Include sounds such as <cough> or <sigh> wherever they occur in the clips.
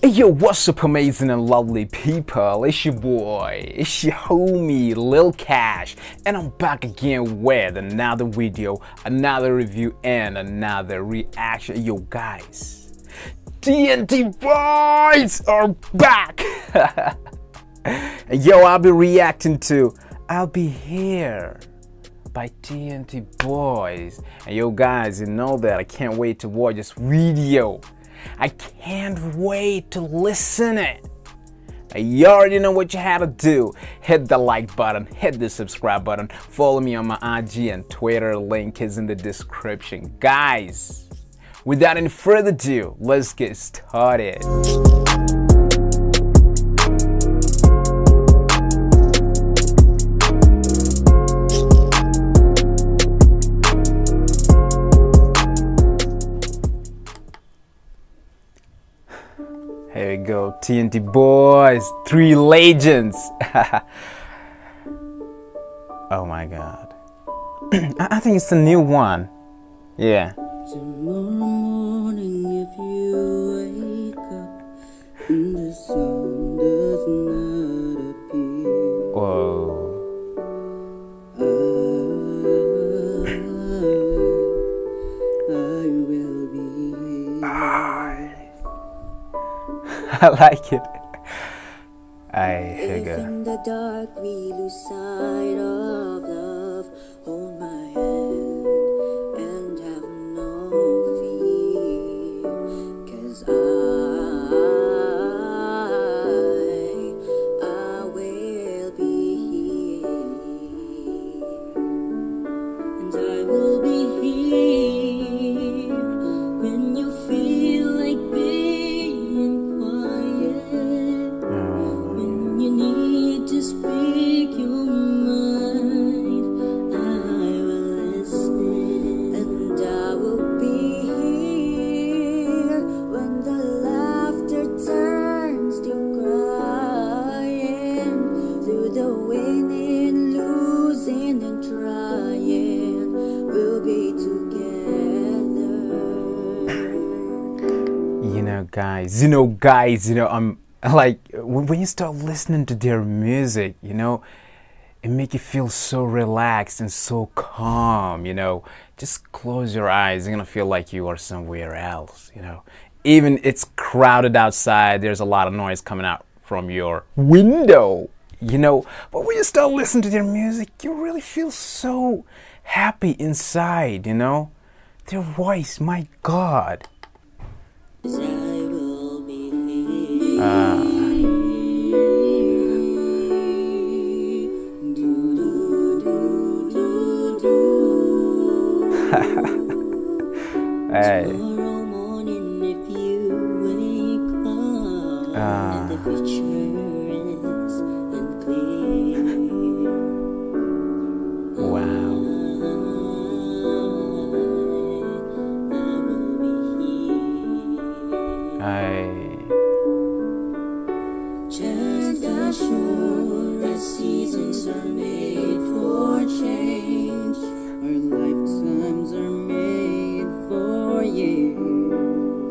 Hey yo, what's up amazing and lovely people? It's your boy, it's your homie Lil Kash, and I'm back again with another video, another review, and another reaction. Yo guys, TNT Boys are back! <laughs> yo, I'll be reacting to I'll Be Here by TNT Boys. And yo guys, you know that I can't wait to watch this video. I can't wait to listen it. You already know what you had to do. Hit the like button, hit the subscribe button, follow me on my IG and Twitter. Link is in the description. Guys, without any further ado, let's get started. Here we go, TNT boys, three legends. <laughs> oh my god. <clears throat> I think it's a new one. Yeah. Tomorrow morning, if you wake up and the sun does not I like it. I go. in the dark we lose sight of love, hold my hand and have no fear. Cause I, I will be here. And I will be here guys, you know, guys, you know, I'm like, when when you start listening to their music, you know, it make you feel so relaxed and so calm, you know. Just close your eyes, you're gonna feel like you are somewhere else, you know. Even it's crowded outside, there's a lot of noise coming out from your window, you know. But when you start listening to their music, you really feel so happy inside, you know. Their voice, my God. Do. Ah. <laughs> Hey. Just as sure as seasons are made for change, our lifetimes are made for years.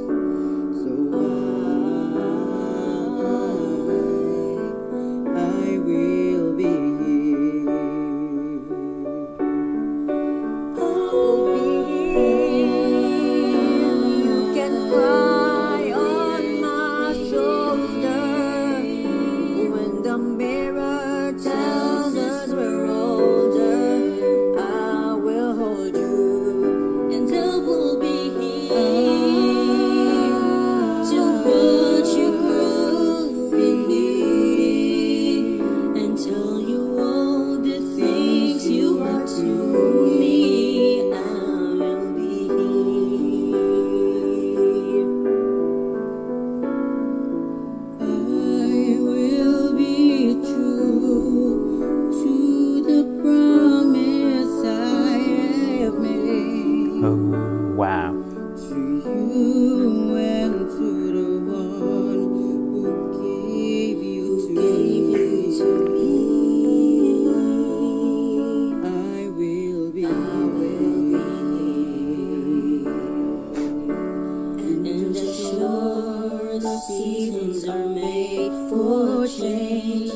Seasons are made for change.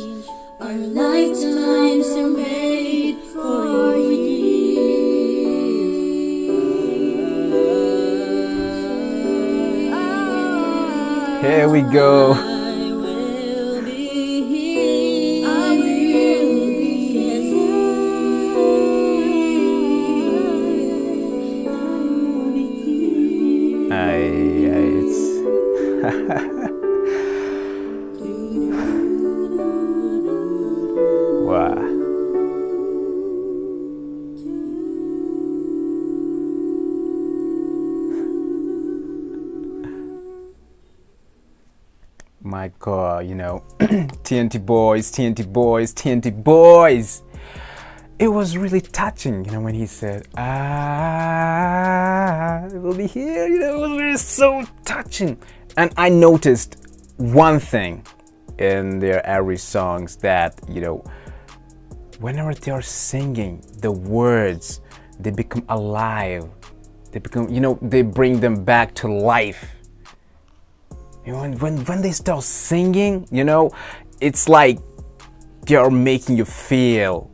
Our lifetimes are made for you. Here we go. I <laughs> wow. My God, you know, <clears throat> TNT boys, TNT boys, TNT boys. It was really touching, you know, when he said, "Ah, it will be here." You know, it was really so touching. And I noticed one thing in their every songs that you know, whenever they are singing, the words they become alive. They become, you know, they bring them back to life. You know, when, when, when they start singing, you know, it's like they are making you feel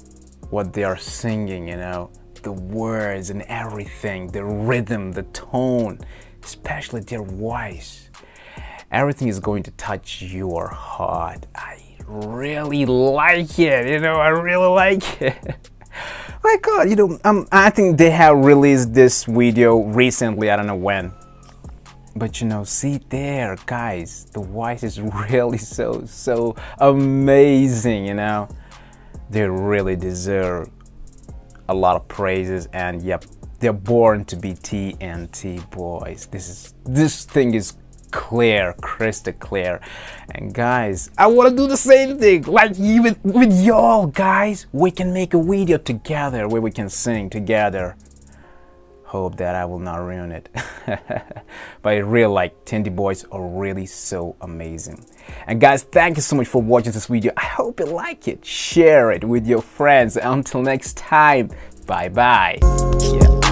what they are singing, you know, the words and everything, the rhythm, the tone, especially their voice. Everything is going to touch your heart. I really like it, you know, I really like it. <laughs> My God, you know, um, I think they have released this video recently. I don't know when, but you know, see there, guys, the voice is <laughs> really so, so amazing, you know. They really deserve a lot of praises, and yep, they're born to be TNT boys. This is this thing is clear, crystal clear. And guys, I want to do the same thing, like even with y'all, guys. We can make a video together where we can sing together hope that I will not ruin it. <laughs> but I really like TNT Boys are really so amazing. And guys, thank you so much for watching this video. I hope you like it. Share it with your friends. Until next time, bye bye. Yeah.